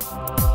you